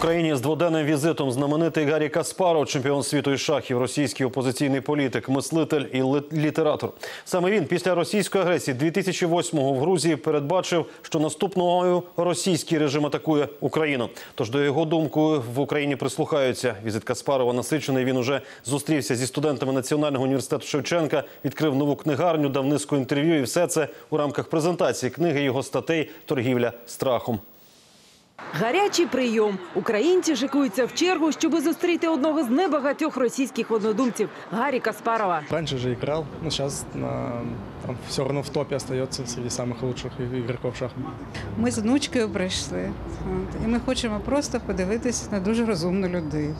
Україні з дводенним візитом знаменитий Гаррі Каспаров, чемпіон світу із шахів, російський опозиційний політик, мислитель і літератор. Саме він після російської агресії 2008-го в Грузії передбачив, що наступною російський режим атакує Україну. Тож до його думку в Україні прислухаються. Візит Каспарова насичений. Він уже зустрівся зі студентами Національного університету Шевченка, відкрив нову книгарню, дав низку інтерв'ю. І все це у рамках презентації книги його статей Торгівля страхом. Гарячий прийом. Українці шикуються в чергу, щоб зустріти одного з небагатьох російських однодумців Гаррі Каспарова. Раньше же играл, на, там все одно в топі залишається серед самих лучших игроков шахмат. Ми з внучкою прийшли. І ми хочемо просто подивитися на дуже розумну людину.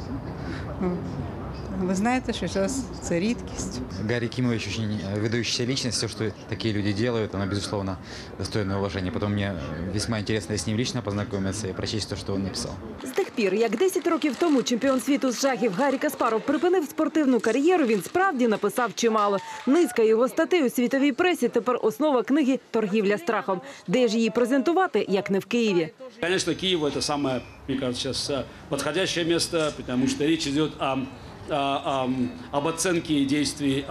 От. Ви знаєте, що зараз це рідкість. Гарри Кимович очень э, выдающаяся личность. Все, что такие люди делают, оно, безусловно, достойно уважения. Потом мне э, весьма интересно с ним лично познакомиться и прочесть то, что он написал. З тих пір, як 10 років тому чемпіон світу з шахів Гаррі Каспаров припинив спортивну кар'єру, він справді написав чимало. Низка його статей у світовій пресі тепер основа книги Торгівля страхом. Де ж її презентувати, як не в Києві? Конечно, Киев это самое, мне кажется, сейчас э, подходящее место, потому что речь идет о, о- о- об оценке действий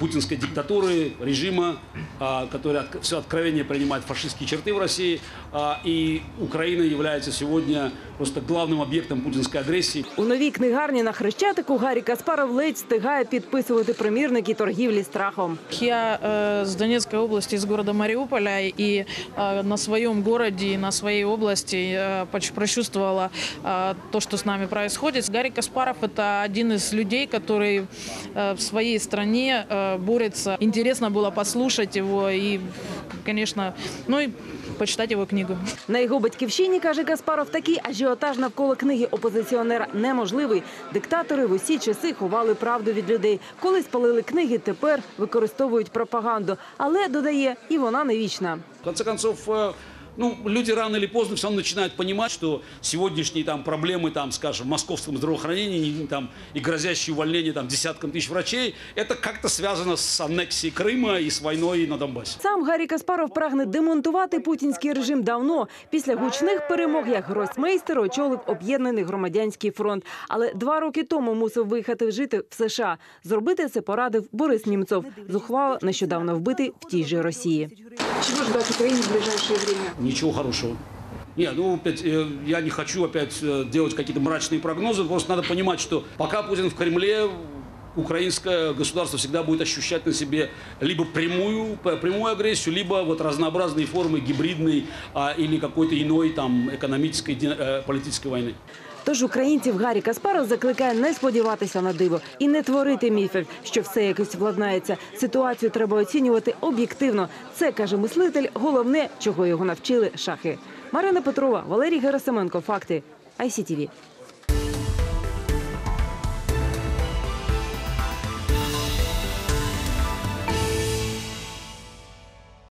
путинской диктатуры, режима, а, который от- все откровение принимает фашистские черты в России. а, И Украина является сегодня просто главным объектом путинской агрессии. У новій книгарні на Хрещатику Гаррі Каспаров ледь встигає підписувати примірники торгівлі страхом. Я э, с Донецкой области, из города Мариуполя, и э, на своем городе, и на своей области э, поч- прочувствовала э, то, что с нами происходит. Гарри Каспаров – это один из людей, который э, в своей стране э, борется. Интересно было послушать его и, конечно, ну и почитать его книгу. На його батьківщині, каже Каспаров, такий ажіотаж навколо книги опозиціонера неможливий. Диктатори в усі часи ховали правду від людей. Коли спалили книги, тепер використовують пропаганду. Але, додає, і вона не вічна. В конце концов, э, ну, люди рано или поздно все равно начинают понимать, что сегодняшние там проблемы, там, скажем, в московском здравоохранении и, там, и грозящие увольнение там, десяткам тысяч врачей, это как-то связано с аннексией Крыма и с войной на Донбассе. Сам Гаррі Каспаров прагне демонтувати путінський режим давно. Після гучних перемог, як гросмейстер, очолив об'єднаний громадянський фронт. Але два роки тому мусив виїхати жити в США. Зробити це порадив Борис Німцов, зухвало нещодавно вбитий в тій же Росії. Чего ждать Украине в ближайшее время? Ничего хорошего. Не, ну опять, э, я не хочу опять э, делать какие-то мрачные прогнозы, просто надо понимать, что пока Путин в Кремле, украинское государство всегда будет ощущать на себе либо прямую, прямую агрессию, либо вот разнообразные формы гибридной а, или какой-то иной там экономической, э, политической войны. Тож українців Гаррі Каспаров закликає не сподіватися на диво і не творити міфів, що все якось владнається. Ситуацію треба оцінювати об'єктивно. Це каже мислитель. Головне, чого його навчили шахи. Марина Петрова, Валерій Герасименко. Факти. ICTV.